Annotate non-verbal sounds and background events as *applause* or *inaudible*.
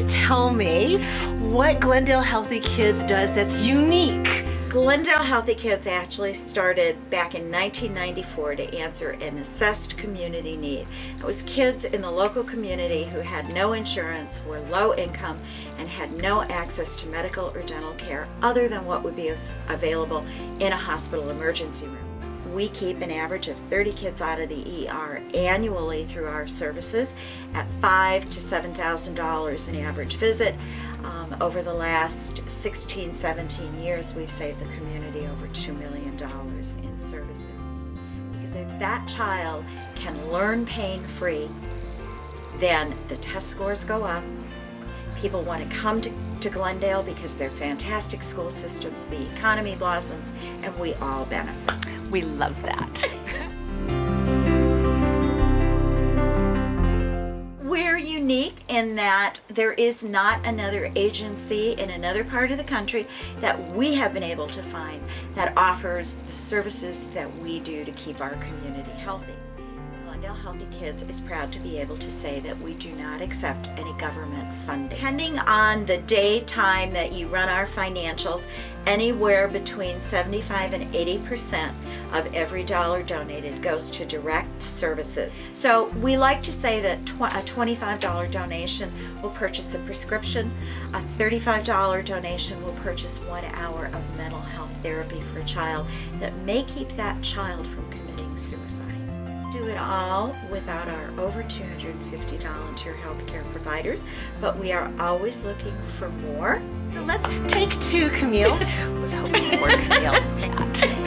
please tell me what Glendale Healthy Kids does that's unique? Glendale Healthy Kids actually started back in 1994 to answer an assessed community need. It was kids in the local community who had no insurance, were low income, and had no access to medical or dental care other than what would be available in a hospital emergency room we keep an average of 30 kids out of the ER annually through our services at five to seven thousand dollars an average visit. Um, over the last 16, 17 years, we've saved the community over $2 million in services. Because if that child can learn pain-free, then the test scores go up, people want to come to, to Glendale because they're fantastic school systems, the economy blossoms, and we all benefit. We love that. We're unique in that there is not another agency in another part of the country that we have been able to find that offers the services that we do to keep our community healthy. Glendale Healthy Kids is proud to be able to say that we do not accept any government funding. Depending on the day time that you run our financials, anywhere between 75 and 80% of every dollar donated goes to direct services. So we like to say that a $25 donation will purchase a prescription, a $35 donation will purchase one hour of mental health therapy for a child that may keep that child from committing suicide do it all without our over 250 volunteer healthcare providers, but we are always looking for more. So let's take two, Camille. *laughs* was hoping for Camille. *laughs*